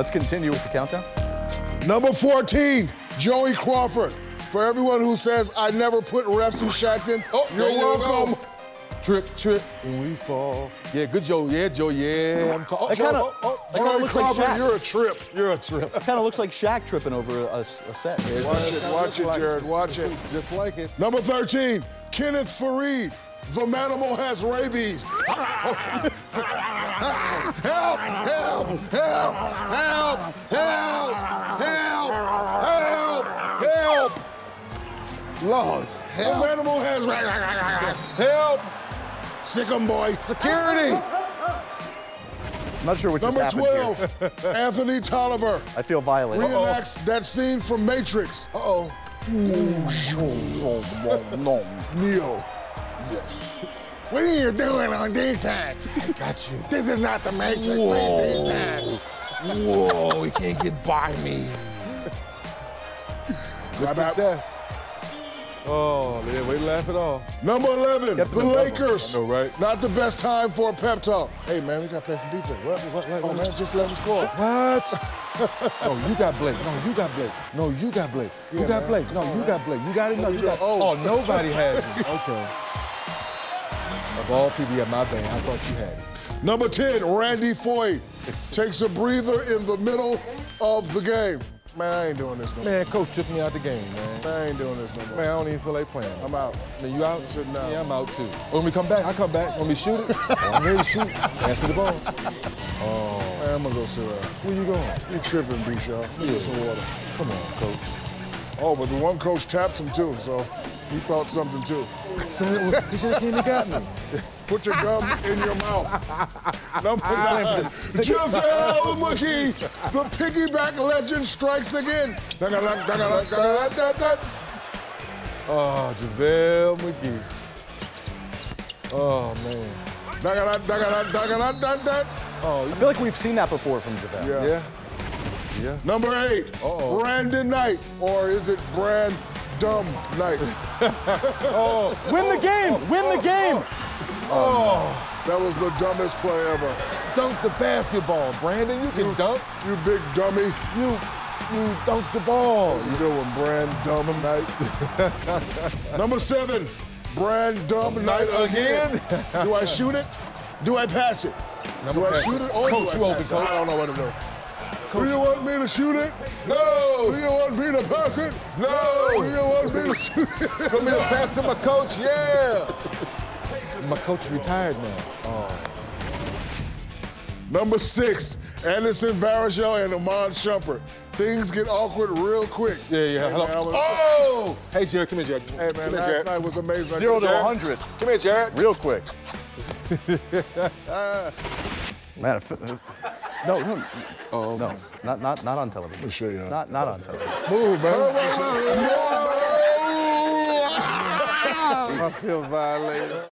Let's continue with the countdown. Number 14, Joey Crawford. For everyone who says I never put refs in Shaqtin', Oh, you're you welcome. go. Trip, trip, and we fall. Yeah, good Joe. Yeah, Joe. Yeah, I'm talking. Oh, that kinda- oh, oh, that kinda Joey looks like Crawford, Shaq. you're a trip. You're a trip. Kind of looks like Shaq tripping over a, a set. Watch it, watch it, Jared, watch it. Just like it. Number 13, Kenneth Faried. The manimal has rabies. help, help, help, help, help, help, help, help. Lord, help, manimal has help, Sick 'em, boy. security. I'm not sure what just Number happened here. 12, Anthony Tolliver. I feel violated. Reenacts that scene from Matrix. Uh-oh. Neo. Yes. What are you doing on defense? I got you. This is not the Matrix. Whoa. Whoa, he can't get by me. Good How about- test. Oh, yeah, we laugh at all. Number 11, Kept the. Lakers. I know, right? Not the best time for a pep talk. Hey, man, we got to play some defense. What? What, what, oh, what? man, just let them score. What? no, you got Blake. No, you got Blake. No, you got Blake. Yeah, you got man. Blake. No, you got Blake. You got it. No, Oh, you you got. got- oh. Oh, nobody has him. Okay. Of all people, got my band. I thought you had it. Number 10, Randy Foye takes a breather in the middle of the game. Man, I ain't doing this no more. Man, coach took me out the game, man. Man, I ain't doing this no more. Man, I don't even feel like playing. I'm out. Man, you out? Sitting down. Yeah, I'm out too. When we come back, I come back. When we shoot it, I'm ready to shoot. Pass me the ball. Oh, Man, I'm gonna go sit down. where you going? You tripping, B Shaw. Give me some water. Come on, coach. Oh, but the one coach tapped him too, so he thought something too. So he said he came and got me. Put your gum in your mouth. Number nine, JaVale McGee, the piggyback legend strikes again. Oh, JaVale McGee. Oh, man. Oh, I feel like we've seen that before from JaVale. Yeah. yeah. Yeah. Number eight, Uh-oh. Brandon Knight, or is it Brand Dumb Knight? Oh, Win the game! Win the game! Oh. oh. That was the dumbest play ever. Dunk the basketball, Brandon. You can dunk. You big dummy. You, you dunk the ball. You doing, Brand Dumb Night? Number seven, Brand Dumb Night again. do I shoot it? Do I pass it? Number do I shoot it. or Coach, do you I pass it? coach. I don't know what to do. Do you want me to shoot it? No. Do you want me to pass it? No. Do you want me to shoot it? Want me to pass to my coach? Yeah. My coach retired now. Oh. Number six, Anderson Varejao and Iman Shumpert. Things get awkward real quick. Yeah, yeah. Hey, Hello. man, was- Oh! Hey, Jared, come here, Jared. Hey, man, come here, last Jared. night was amazing. Zero to Jared, 100. Come here, Jared. Real quick. Man, no, no. Oh, No, not, not, not on television. Let me show you. Not, not on television. Move, man. I feel violated.